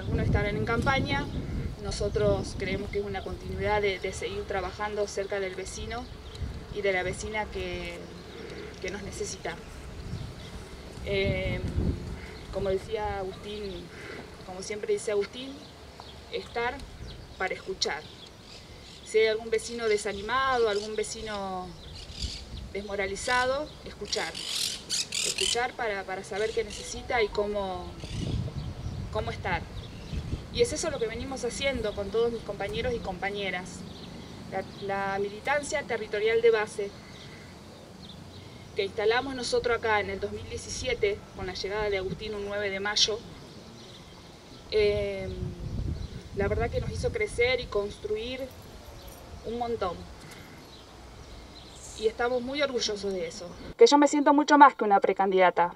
Algunos estarán en campaña, nosotros creemos que es una continuidad de, seguir trabajando cerca del vecino y de la vecina que, nos necesita. Eh, como decía Agustín, como siempre dice Agustín, estar para escuchar. Si hay algún vecino desanimado, algún vecino desmoralizado, escuchar. Escuchar para, saber qué necesita y cómo, cómo estar. Y es eso lo que venimos haciendo con todos mis compañeros y compañeras. La, militancia territorial de base que instalamos nosotros acá en el 2017 con la llegada de Agustín un 9 de mayo, eh, la verdad que nos hizo crecer y construir un montón. Y estamos muy orgullosos de eso. Que yo me siento mucho más que una precandidata.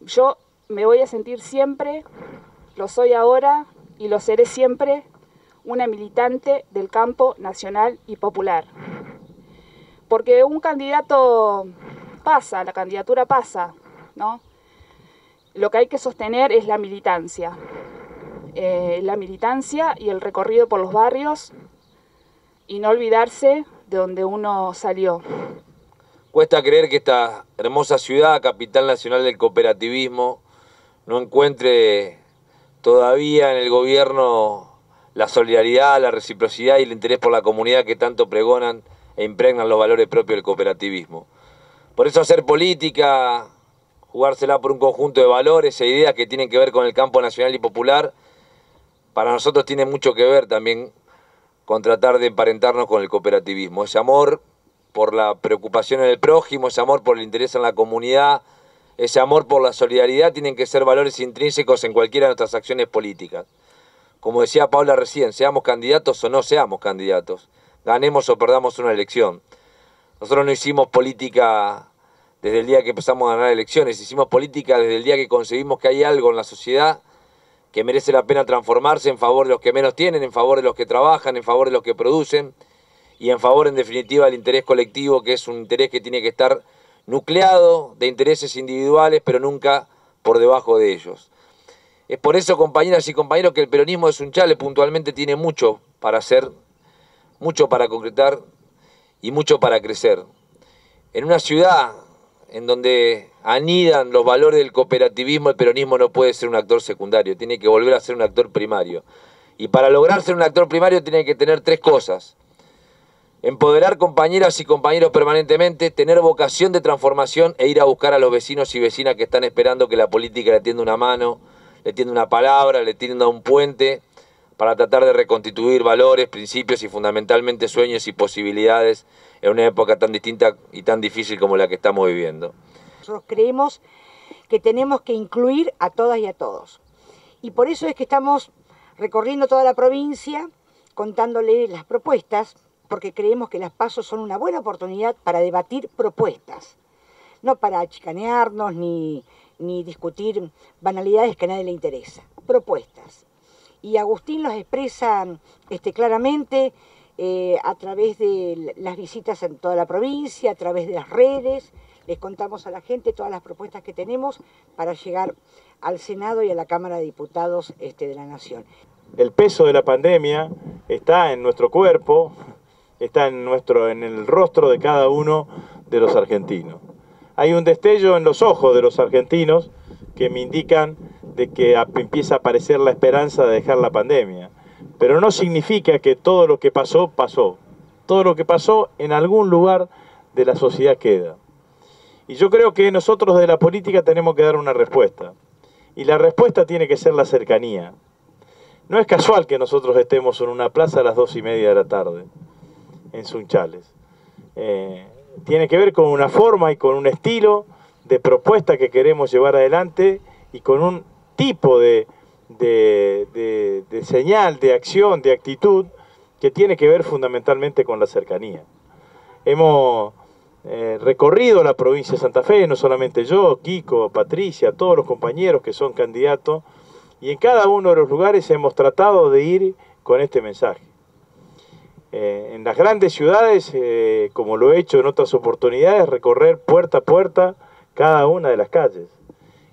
Yo me voy a sentir siempre lo soy ahora y lo seré siempre una militante del campo nacional y popular. Porque un candidato pasa, la candidatura pasa, ¿no? Lo que hay que sostener es la militancia. Eh, la militancia y el recorrido por los barrios y no olvidarse de donde uno salió. Cuesta creer que esta hermosa ciudad, capital nacional del cooperativismo, no encuentre todavía en el gobierno la solidaridad, la reciprocidad y el interés por la comunidad que tanto pregonan e impregnan los valores propios del cooperativismo. Por eso hacer política, jugársela por un conjunto de valores e ideas que tienen que ver con el campo nacional y popular, para nosotros tiene mucho que ver también con tratar de emparentarnos con el cooperativismo. Ese amor por la preocupación en el prójimo, ese amor por el interés en la comunidad, ese amor por la solidaridad tienen que ser valores intrínsecos en cualquiera de nuestras acciones políticas. Como decía Paula recién, seamos candidatos o no seamos candidatos, ganemos o perdamos una elección. Nosotros no hicimos política desde el día que empezamos a ganar elecciones, hicimos política desde el día que concebimos que hay algo en la sociedad que merece la pena transformarse en favor de los que menos tienen, en favor de los que trabajan, en favor de los que producen y en favor, en definitiva, del interés colectivo, que es un interés que tiene que estar nucleado de intereses individuales, pero nunca por debajo de ellos. Es por eso, compañeras y compañeros, que el peronismo de Sunchale puntualmente tiene mucho para hacer, mucho para concretar y mucho para crecer. En una ciudad en donde anidan los valores del cooperativismo, el peronismo no puede ser un actor secundario, tiene que volver a ser un actor primario. Y para lograr ser un actor primario tiene que tener tres cosas empoderar compañeras y compañeros permanentemente, tener vocación de transformación e ir a buscar a los vecinos y vecinas que están esperando que la política le tienda una mano, le tienda una palabra, le tienda un puente para tratar de reconstituir valores, principios y fundamentalmente sueños y posibilidades en una época tan distinta y tan difícil como la que estamos viviendo. Nosotros creemos que tenemos que incluir a todas y a todos. Y por eso es que estamos recorriendo toda la provincia contándole las propuestas porque creemos que las pasos son una buena oportunidad para debatir propuestas, no para chicanearnos ni, discutir banalidades que a nadie le interesa, propuestas. Y Agustín los expresa este, claramente eh, a través de las visitas en toda la provincia, a través de las redes, les contamos a la gente todas las propuestas que tenemos para llegar al Senado y a la Cámara de Diputados este, de la Nación. El peso de la pandemia está en nuestro cuerpo, está en, nuestro, en el rostro de cada uno de los argentinos. Hay un destello en los ojos de los argentinos que me indican de que empieza a aparecer la esperanza de dejar la pandemia. Pero no significa que todo lo que pasó, pasó. Todo lo que pasó en algún lugar de la sociedad queda. Y yo creo que nosotros de la política tenemos que dar una respuesta. Y la respuesta tiene que ser la cercanía. No es casual que nosotros estemos en una plaza a las dos y media de la tarde en Sunchales. Eh, tiene que ver con una forma y con un estilo de propuesta que queremos llevar adelante y con un tipo de, de, señal, de acción, de actitud que tiene que ver fundamentalmente con la cercanía. Hemos eh, recorrido la provincia de Santa Fe, no solamente yo, Kiko, Patricia, todos los compañeros que son candidatos, y en cada uno de los lugares hemos tratado de ir con este mensaje. Eh, en las grandes ciudades, eh, como lo he hecho en otras oportunidades, recorrer puerta a puerta cada una de las calles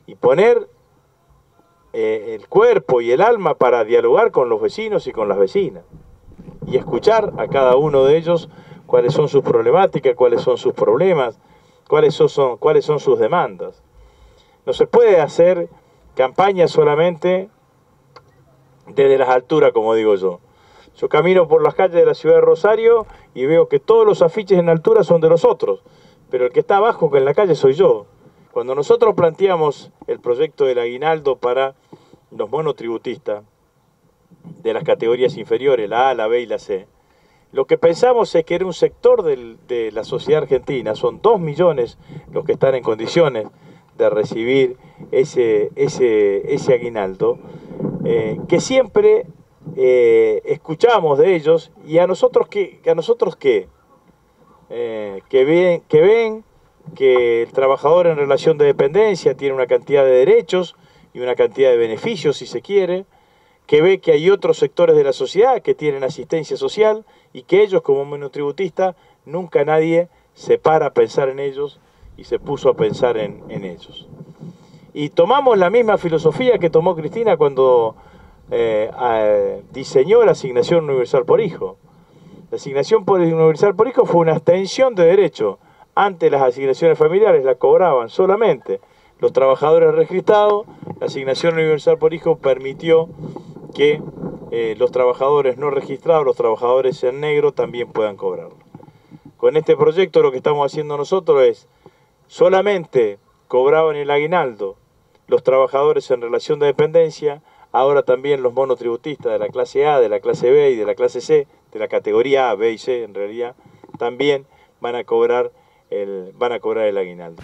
y poner eh, el cuerpo y el alma para dialogar con los vecinos y con las vecinas y escuchar a cada uno de ellos cuáles son sus problemáticas, cuáles son sus problemas, cuáles son, cuáles son sus demandas. No se puede hacer campaña solamente desde las alturas, como digo yo. Yo camino por las calles de la ciudad de Rosario y veo que todos los afiches en altura son de los otros, pero el que está abajo en la calle soy yo. Cuando nosotros planteamos el proyecto del aguinaldo para los monotributistas de las categorías inferiores, la A, la B y la C, lo que pensamos es que era un sector de la sociedad argentina, son dos millones los que están en condiciones de recibir ese, ese, ese aguinaldo, eh, que siempre eh, escuchamos de ellos y a nosotros qué, a nosotros qué, eh, que, ven, que ven que el trabajador en relación de dependencia tiene una cantidad de derechos y una cantidad de beneficios, si se quiere, que ve que hay otros sectores de la sociedad que tienen asistencia social y que ellos como monotributistas nunca nadie se para a pensar en ellos y se puso a pensar en, en ellos. Y tomamos la misma filosofía que tomó Cristina cuando eh, diseñó la asignación universal por hijo. La asignación universal por hijo fue una extensión de derecho. Antes las asignaciones familiares la cobraban solamente los trabajadores registrados. La asignación universal por hijo permitió que eh, los trabajadores no registrados, los trabajadores en negro, también puedan cobrarlo. Con este proyecto lo que estamos haciendo nosotros es solamente cobraban el aguinaldo los trabajadores en relación de dependencia, ahora también los monotributistas de la clase A, de la clase B y de la clase C, de la categoría A, B y C en realidad, también van a cobrar el, van a cobrar el aguinaldo.